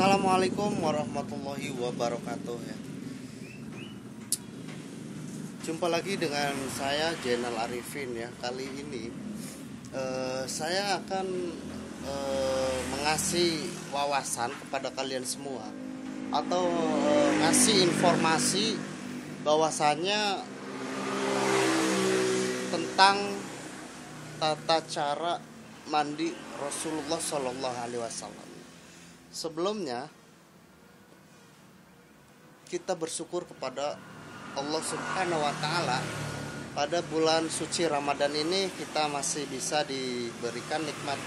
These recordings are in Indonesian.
Assalamualaikum warahmatullahi wabarakatuh ya. Jumpa lagi dengan saya Jenal Arifin ya. Kali ini eh, saya akan eh, mengasih wawasan kepada kalian semua atau eh, ngasih informasi bahwasanya tentang tata cara mandi Rasulullah Shallallahu Alaihi Wasallam. Sebelumnya kita bersyukur kepada Allah Subhanahu Wa Taala. Pada bulan suci Ramadan ini kita masih bisa diberikan nikmat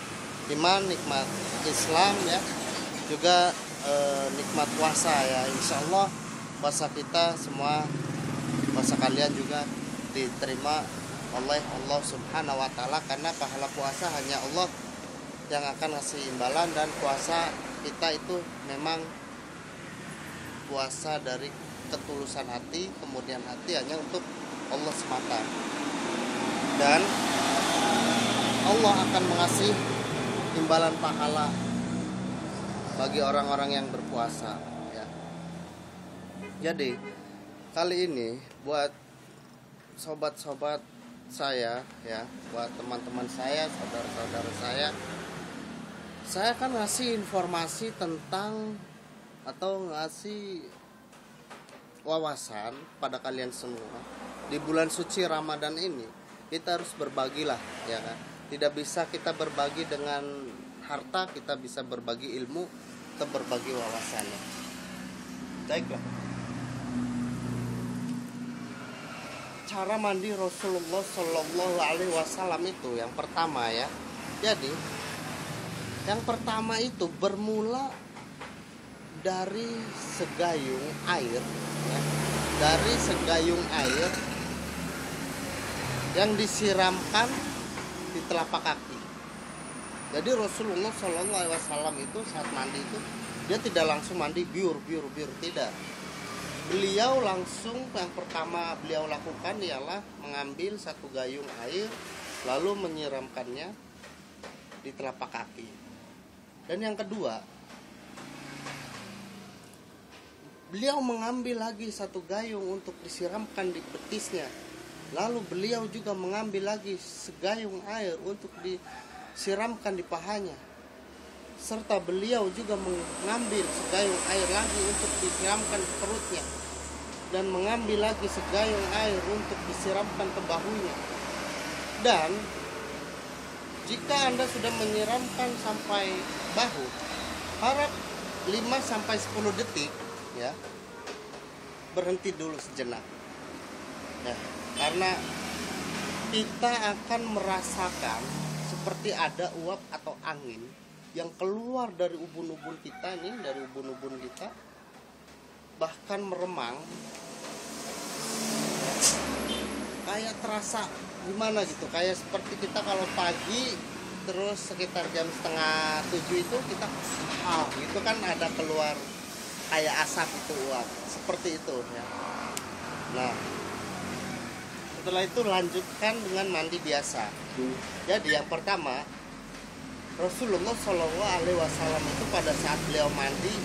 iman, nikmat Islam ya, juga eh, nikmat puasa ya. Insya Allah puasa kita semua puasa kalian juga diterima oleh Allah Subhanahu wa taala. Karena pahala puasa hanya Allah yang akan ngasih imbalan dan puasa kita itu memang puasa dari ketulusan hati kemudian hati hanya untuk Allah semata dan Allah akan mengasih imbalan pahala bagi orang-orang yang berpuasa ya. Jadi kali ini buat sobat-sobat saya ya buat teman-teman saya saudara-saudara saya saya akan ngasih informasi tentang atau ngasih wawasan pada kalian semua di bulan suci Ramadan ini kita harus berbagilah ya kan? Tidak bisa kita berbagi dengan harta kita bisa berbagi ilmu atau berbagi wawasannya baiklah cara mandi Rasulullah Shallallahu Alaihi Wasallam itu yang pertama ya. Jadi yang pertama itu bermula dari segayung air ya, dari segayung air yang disiramkan di telapak kaki. Jadi Rasulullah Shallallahu Alaihi Wasallam itu saat mandi itu dia tidak langsung mandi biur biur biur tidak. Beliau langsung yang pertama beliau lakukan ialah mengambil satu gayung air lalu menyiramkannya di telapak kaki. Dan yang kedua, beliau mengambil lagi satu gayung untuk disiramkan di betisnya. Lalu beliau juga mengambil lagi segayung air untuk disiramkan di pahanya. Serta beliau juga mengambil segayung air lagi untuk disiramkan ke perutnya. Dan mengambil lagi segayung air untuk disiramkan ke bahunya. Dan jika anda sudah menyiramkan sampai bahu harap 5 sampai 10 detik ya berhenti dulu sejenak. Ya karena kita akan merasakan seperti ada uap atau angin yang keluar dari ubun-ubun kita nih dari ubun-ubun kita bahkan meremang kayak terasa gimana gitu? Kayak seperti kita kalau pagi terus sekitar jam setengah tujuh itu kita ah gitu kan ada keluar kayak asap itu uap. Seperti itu ya. Nah setelah itu lanjutkan dengan mandi biasa. Jadi yang pertama Rasulullah Shallallahu Alaihi Wasallam itu pada saat beliau mandi,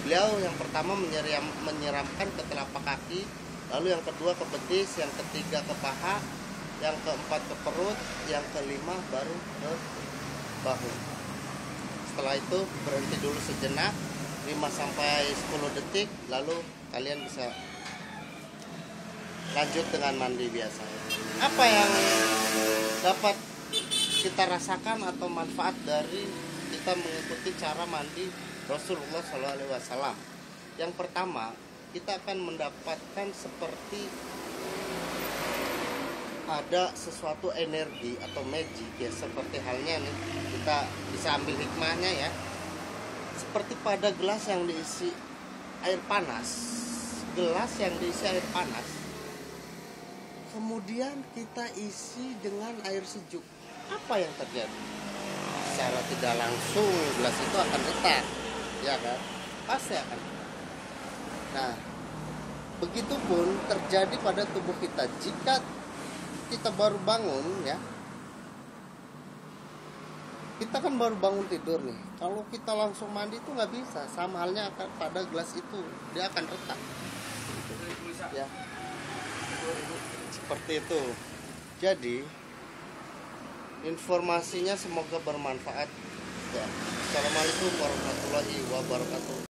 beliau yang pertama menyiram, menyiramkan ke telapak kaki, lalu yang kedua ke betis, yang ketiga ke paha, yang keempat ke perut, yang kelima baru ke bahu. Setelah itu berhenti dulu sejenak, 5 sampai 10 detik, lalu kalian bisa lanjut dengan mandi biasa. Apa yang dapat kita rasakan atau manfaat dari kita mengikuti cara mandi Rasulullah SAW. Yang pertama, kita akan mendapatkan seperti ada sesuatu energi atau magic ya seperti halnya nih. Kita bisa ambil hikmahnya ya. Seperti pada gelas yang diisi air panas. Gelas yang diisi air panas kemudian kita isi dengan air sejuk. Apa yang terjadi? Secara tidak langsung gelas itu akan retak ya kan? Pasti akan nah begitupun terjadi pada tubuh kita. Jika kita baru bangun ya kita kan baru bangun tidur nih. Kalau kita langsung mandi itu nggak bisa. Sama halnya akan pada gelas itu. Dia akan retak. Ya. Seperti itu. Jadi informasinya semoga bermanfaat. Ya. Assalamualaikum warahmatullahi wabarakatuh